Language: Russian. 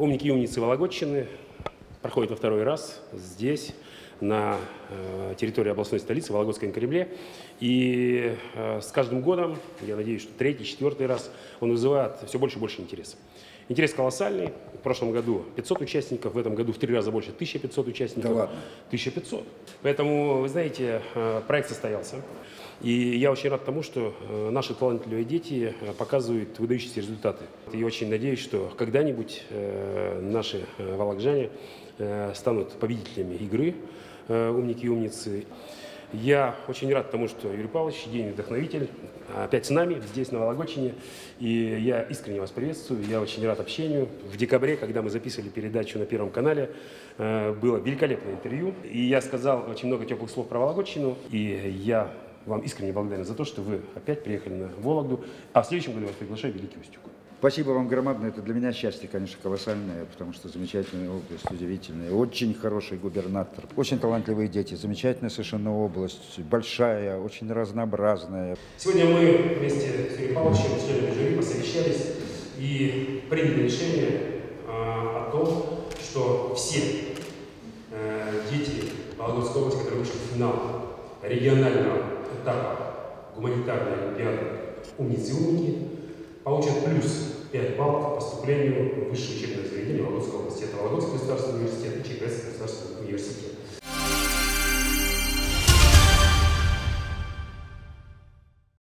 Умники и умницы Вологодчины проходят во второй раз здесь, на э, территории областной столицы, Вологодском Кремле. И э, с каждым годом, я надеюсь, что третий, четвертый раз, он вызывает все больше и больше интереса. Интерес колоссальный. В прошлом году 500 участников, в этом году в три раза больше 1500 участников. Да ладно? 1500. Поэтому, вы знаете, э, проект состоялся. И я очень рад тому, что э, наши талантливые дети э, показывают выдающиеся результаты. И очень надеюсь, что когда-нибудь наши волокжане э, станут победителями игры «Умники и умницы». Я очень рад тому, что Юрий Павлович, идейный вдохновитель, опять с нами здесь, на Вологодчине. И я искренне вас приветствую, я очень рад общению. В декабре, когда мы записывали передачу на Первом канале, э, было великолепное интервью. И я сказал очень много теплых слов про Вологодчину. И я вам искренне благодарен за то, что вы опять приехали на Вологду. А в следующем году я вас приглашаю в Великий Устюг. Спасибо вам громадное. Это для меня счастье, конечно, колоссальное, потому что замечательная область, удивительная. Очень хороший губернатор, очень талантливые дети, замечательная совершенно область, большая, очень разнообразная. Сегодня мы вместе с Юрием Павловичем, членами жюри, посовещались и приняли решение а, о том, что все э, дети Вологодской области, которые вышли в финал регионального этапа гуманитарной олимпиады «Умницы и умники», получат плюс 5 баллов к поступлению в высшее учебное заведение Вологодской области. Это Вологодский государственный университет и ЧКС государственный.